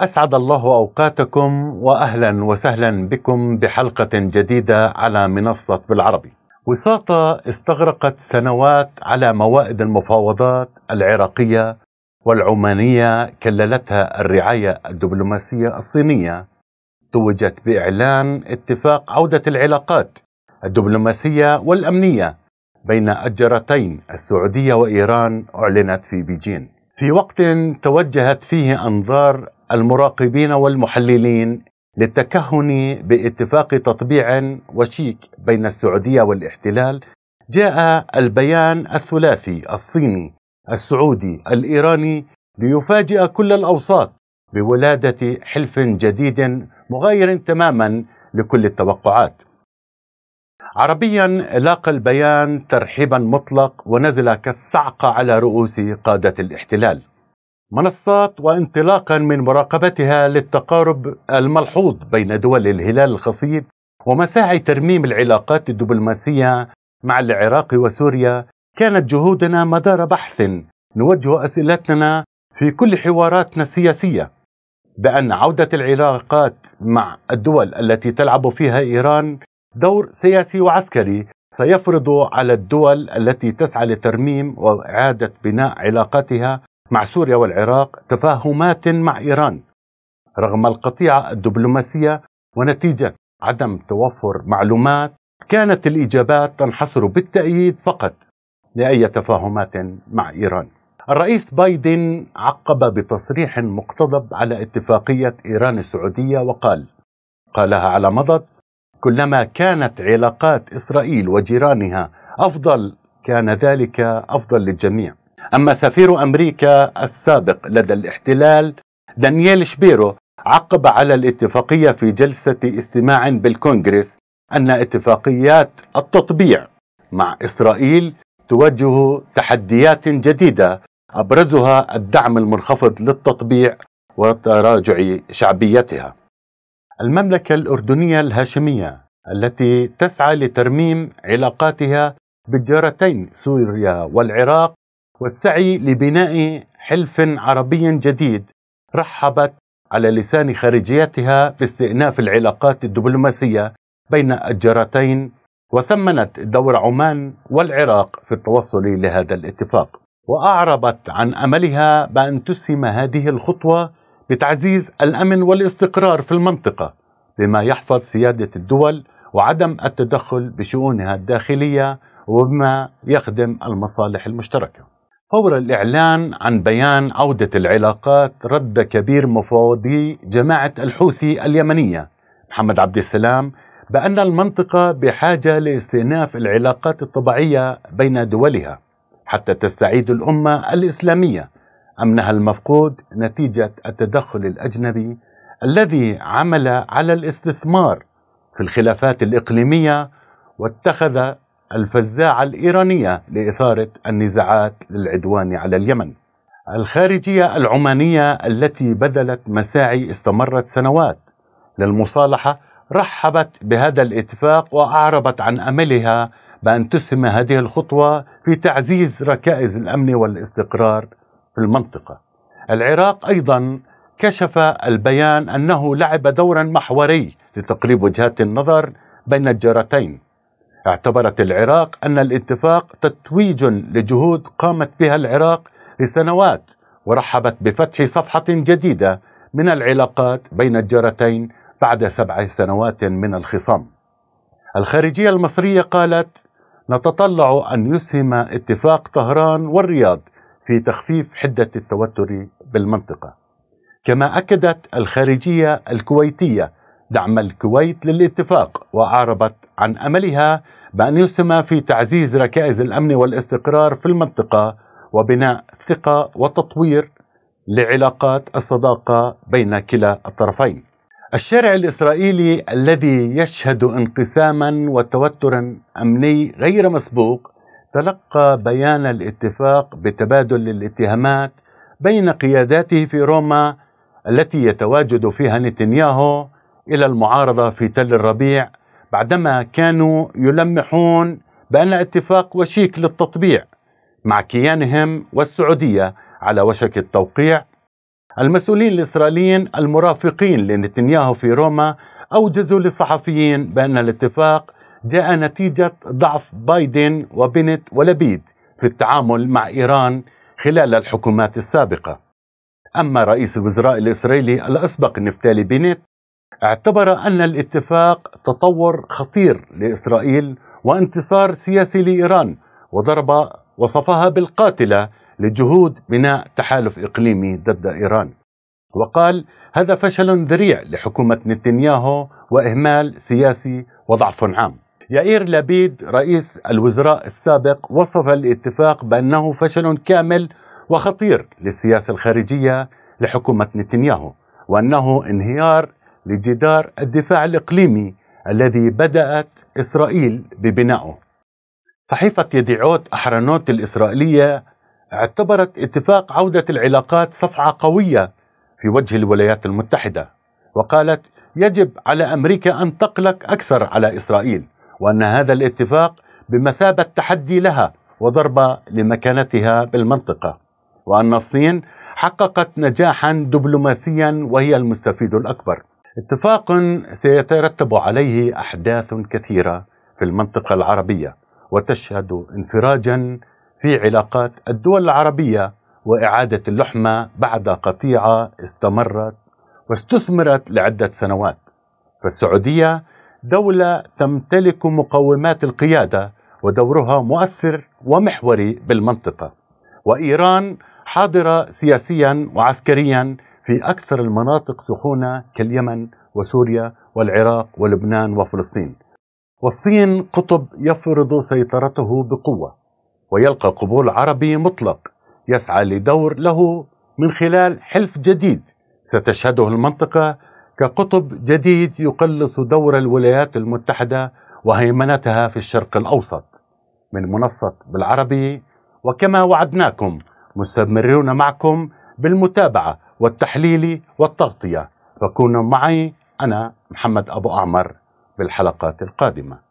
أسعد الله أوقاتكم وأهلا وسهلا بكم بحلقة جديدة على منصة بالعربي. وساطة استغرقت سنوات على موائد المفاوضات العراقية والعمانية كللتها الرعاية الدبلوماسية الصينية توجت بإعلان اتفاق عودة العلاقات الدبلوماسية والأمنية بين الجارتين السعودية وإيران أعلنت في بيجين في وقت توجهت فيه أنظار المراقبين والمحللين للتكهن باتفاق تطبيع وشيك بين السعودية والاحتلال جاء البيان الثلاثي الصيني السعودي الإيراني ليفاجئ كل الأوساط بولادة حلف جديد مغاير تماما لكل التوقعات. عربيا لاقى البيان ترحيبا مطلق ونزل كالصعقة على رؤوس قادة الاحتلال. منصات وانطلاقا من مراقبتها للتقارب الملحوظ بين دول الهلال الخصيب ومساعي ترميم العلاقات الدبلوماسية مع العراق وسوريا. كانت جهودنا مدار بحث نوجه أسئلتنا في كل حواراتنا السياسية بأن عودة العلاقات مع الدول التي تلعب فيها إيران دور سياسي وعسكري سيفرض على الدول التي تسعى لترميم وإعادة بناء علاقاتها مع سوريا والعراق تفاهمات مع إيران رغم القطيعة الدبلوماسية ونتيجة عدم توفر معلومات كانت الإجابات تنحصر بالتأييد فقط لأي تفاهمات مع إيران. الرئيس بايدن عقب بتصريح مقتضب على اتفاقية إيران السعودية وقال قالها على مضض كلما كانت علاقات إسرائيل وجيرانها أفضل كان ذلك أفضل للجميع. أما سفير أمريكا السابق لدى الاحتلال دانييل شبيرو عقب على الاتفاقية في جلسة استماع بالكونغرس أن اتفاقيات التطبيع مع إسرائيل تواجه تحديات جديدة أبرزها الدعم المنخفض للتطبيع وتراجع شعبيتها. المملكة الأردنية الهاشمية التي تسعى لترميم علاقاتها بالجارتين سوريا والعراق والسعي لبناء حلف عربي جديد رحبت على لسان خارجيتها باستئناف العلاقات الدبلوماسية بين الجارتين وثمنت دور عمان والعراق في التوصل لهذا الاتفاق وأعربت عن أملها بأن تسهم هذه الخطوة بتعزيز الأمن والاستقرار في المنطقة بما يحفظ سيادة الدول وعدم التدخل بشؤونها الداخلية وبما يخدم المصالح المشتركة. فور الإعلان عن بيان عودة العلاقات رد كبير مفوضي جماعة الحوثي اليمنية. محمد عبد السلام بأن المنطقة بحاجة لاستئناف العلاقات الطبيعية بين دولها حتى تستعيد الأمة الإسلامية. أمنها المفقود نتيجة التدخل الأجنبي الذي عمل على الاستثمار في الخلافات الإقليمية واتخذ الفزاعة الإيرانية لإثارة النزاعات للعدوان على اليمن. الخارجية العمانية التي بذلت مساعي استمرت سنوات للمصالحة رحبت بهذا الاتفاق وأعربت عن أملها بأن تسهم هذه الخطوة في تعزيز ركائز الأمن والاستقرار في المنطقة. العراق أيضا كشف البيان أنه لعب دورا محوري لتقريب وجهات النظر بين الجارتين. اعتبرت العراق أن الاتفاق تتويج لجهود قامت بها العراق لسنوات ورحبت بفتح صفحة جديدة من العلاقات بين الجارتين بعد سبع سنوات من الخصام. الخارجية المصرية قالت نتطلع أن يسهم اتفاق طهران والرياض في تخفيف حدة التوتر بالمنطقة. كما أكدت الخارجية الكويتية دعم الكويت للاتفاق وأعربت عن أملها بأن يسهم في تعزيز ركائز الأمن والاستقرار في المنطقة وبناء ثقة وتطوير لعلاقات الصداقة بين كلا الطرفين. الشارع الإسرائيلي الذي يشهد انقساما وتوترا أمني غير مسبوق تلقى بيان الاتفاق بتبادل الاتهامات بين قياداته في روما التي يتواجد فيها نتنياهو إلى المعارضة في تل الربيع بعدما كانوا يلمحون بأن اتفاق وشيك للتطبيع مع كيانهم والسعودية على وشك التوقيع. المسؤولين الإسرائيليين المرافقين لنتنياهو في روما أوجزوا للصحفيين بأن الاتفاق جاء نتيجة ضعف بايدن وبنت ولبيد في التعامل مع إيران خلال الحكومات السابقة. أما رئيس الوزراء الإسرائيلي الأسبق نفتالي بنت اعتبر أن الاتفاق تطور خطير لإسرائيل وانتصار سياسي لإيران وضرب وصفها بالقاتلة لجهود بناء تحالف إقليمي ضد إيران. وقال هذا فشل ذريع لحكومة نتنياهو وإهمال سياسي وضعف عام. يائير لبيد رئيس الوزراء السابق وصف الاتفاق بأنه فشل كامل وخطير للسياسة الخارجية لحكومة نتنياهو وأنه انهيار لجدار الدفاع الإقليمي الذي بدأت إسرائيل ببنائه. صحيفة يديعوت أحرنوت الإسرائيلية اعتبرت اتفاق عودة العلاقات صفعة قوية في وجه الولايات المتحدة وقالت يجب على أمريكا أن تقلق أكثر على إسرائيل وأن هذا الاتفاق بمثابة تحدي لها وضربة لمكانتها بالمنطقة وأن الصين حققت نجاحا دبلوماسيا وهي المستفيد الأكبر. اتفاق سيترتب عليه أحداث كثيرة في المنطقة العربية وتشهد انفراجا في علاقات الدول العربية وإعادة اللحمة بعد قطيعة استمرت واستثمرت لعدة سنوات. فالسعودية دولة تمتلك مقومات القيادة ودورها مؤثر ومحوري بالمنطقة وإيران حاضرة سياسيا وعسكريا في أكثر المناطق سخونة كاليمن وسوريا والعراق ولبنان وفلسطين. والصين قطب يفرض سيطرته بقوة ويلقى قبول عربي مطلق يسعى لدور له من خلال حلف جديد. ستشهده المنطقة كقطب جديد يقلص دور الولايات المتحدة وهيمنتها في الشرق الأوسط. من منصة بالعربي وكما وعدناكم مستمرون معكم بالمتابعة والتحليل والتغطية. فكونوا معي أنا محمد أبو أعمر بالحلقات القادمة.